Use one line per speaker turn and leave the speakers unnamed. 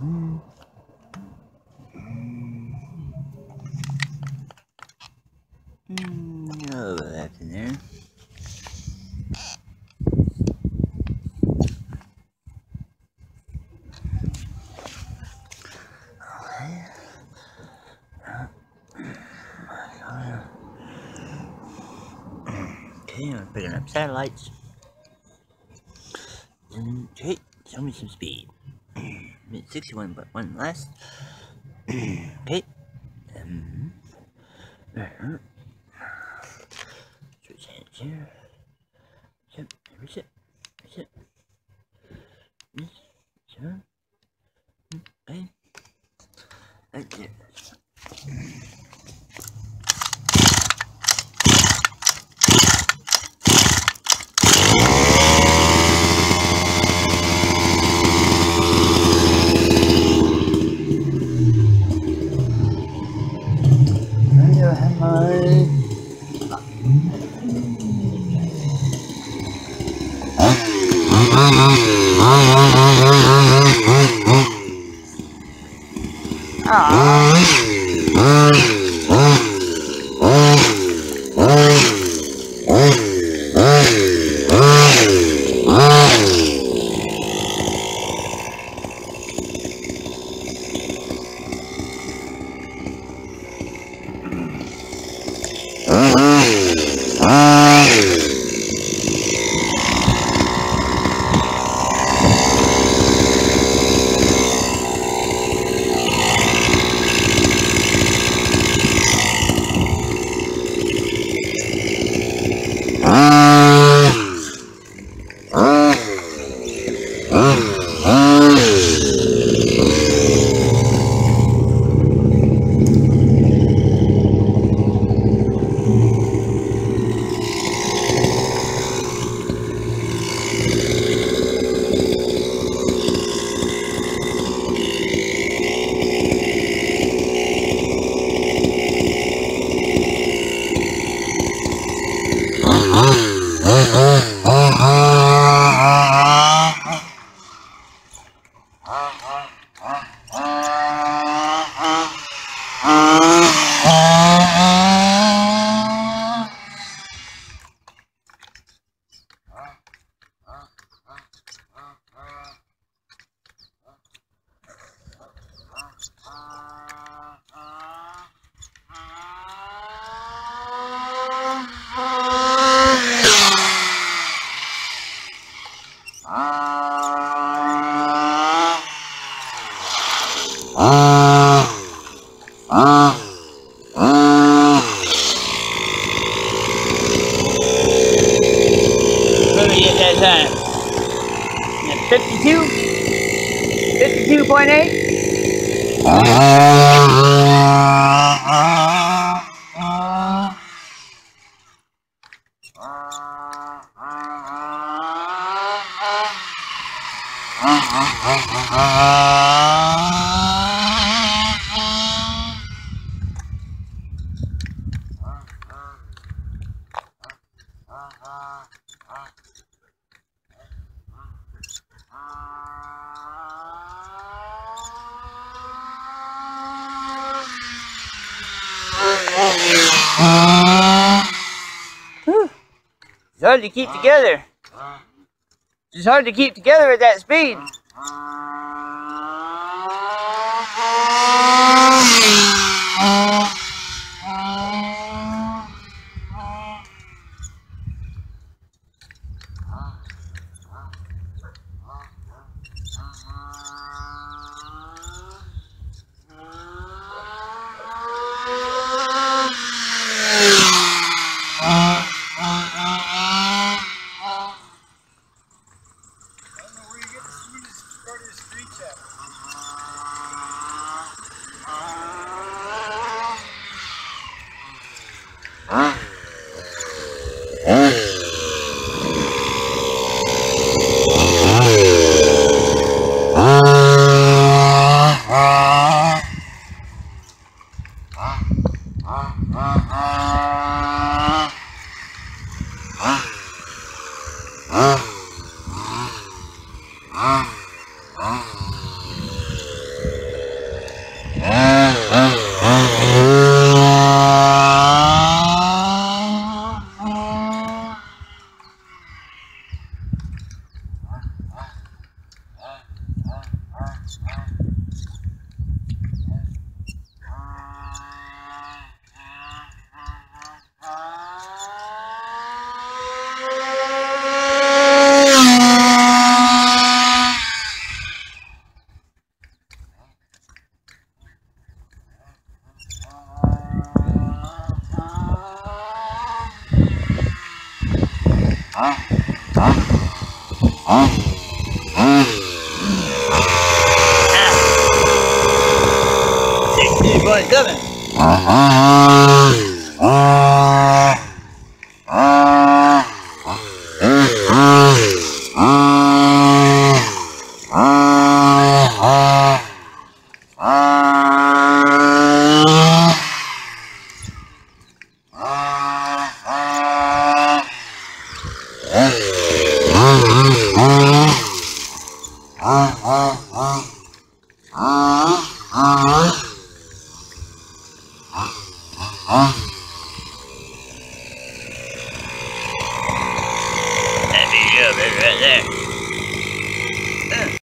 Little bit in there. Okay, I'm picking up satellites. Okay, show me some speed. 61.1 less. okay. Um, uh, switch hands here. Reset. Yes, sure. Okay. Ah, ah, ah, ah. Ah. We get that time? 52? 52.8? It's hard to keep together. It's hard to keep together at that speed. Ah. Take me right, Devin. 아, 아, 아, 아.